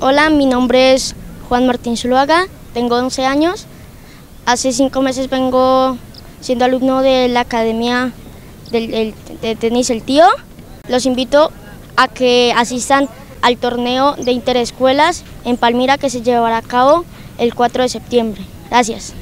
Hola, mi nombre es Juan Martín Zuluaga, tengo 11 años. Hace cinco meses vengo siendo alumno de la Academia del, de Tenis El Tío. Los invito a que asistan al torneo de interescuelas en Palmira que se llevará a cabo el 4 de septiembre. Gracias.